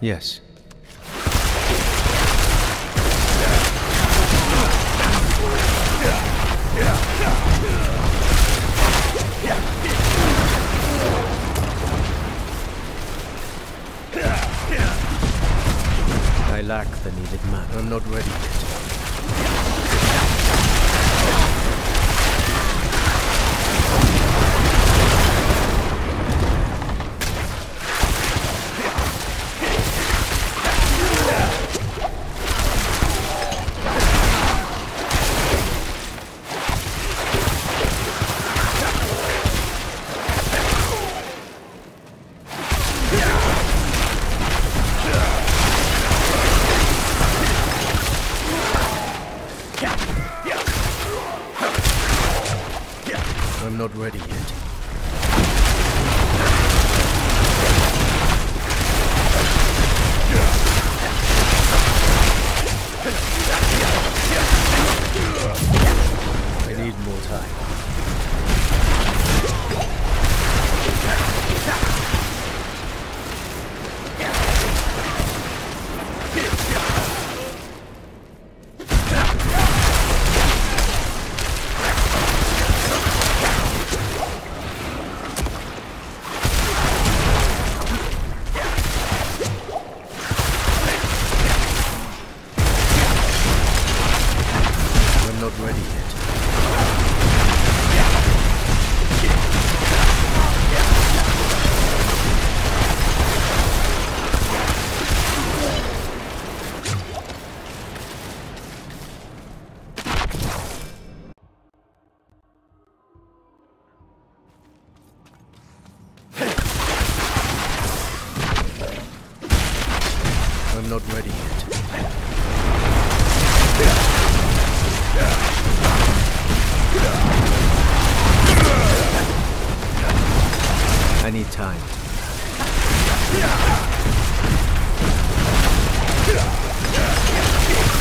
Yes. I lack the needed man. I'm not ready yet. I'm not ready yet. I need more time. Not ready yet. I need time. I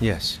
Yes.